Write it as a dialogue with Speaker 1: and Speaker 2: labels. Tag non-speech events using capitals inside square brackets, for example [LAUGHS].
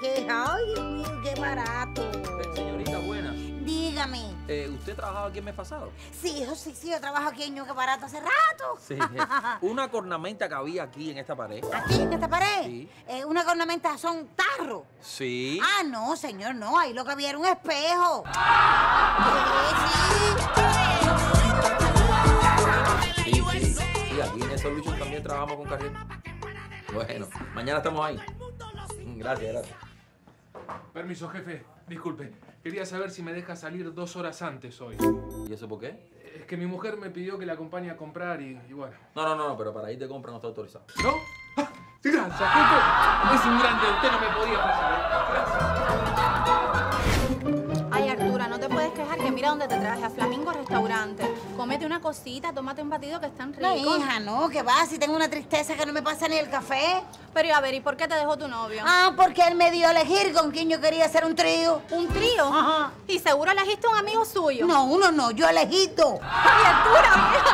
Speaker 1: queja. Ay, Dios mío, qué barato.
Speaker 2: Eh, señorita buena,
Speaker 1: Dígame.
Speaker 2: eh, ¿usted trabajaba aquí el mes pasado?
Speaker 1: Sí, yo sí, sí, yo trabajo aquí en Ñuque Barato hace rato.
Speaker 2: Sí. [LAUGHS] Una cornamenta que había aquí en esta pared.
Speaker 1: ¿Aquí, en esta pared?
Speaker 2: Sí.
Speaker 1: Eh, una cornamenta son tarros.
Speaker 2: Sí.
Speaker 1: Ah, no, señor, no. Ahí lo que había era un espejo. Sí, [LAUGHS] sí.
Speaker 2: Sí, sí. Sí, aquí en Solution también trabajamos con Carriel. Bueno, mañana estamos ahí. Mm, Gracias, gracias.
Speaker 3: Permiso, jefe. Disculpe. Quería saber si me deja salir dos horas antes hoy.
Speaker 2: ¿Y eso por qué?
Speaker 3: Es que mi mujer me pidió que la acompañe a comprar y, y bueno.
Speaker 2: No, no, no, pero para ir de compra no está autorizado.
Speaker 3: ¿No? Ah, gracias, jefe. Es un grande. Usted no me podía
Speaker 4: mira dónde te traje, a Flamingo Restaurante. Cómete una cosita, tómate un batido que están
Speaker 1: No,
Speaker 4: ricos.
Speaker 1: hija, no, que va, si tengo una tristeza que no me pasa ni el café.
Speaker 4: Pero y a ver, ¿y por qué te dejó tu novio?
Speaker 1: Ah, porque él me dio a elegir con quién yo quería hacer un trío.
Speaker 4: ¿Un trío?
Speaker 1: Ajá.
Speaker 4: Y seguro elegiste un amigo suyo.
Speaker 1: No, uno no, yo elegí dos.
Speaker 4: Mira.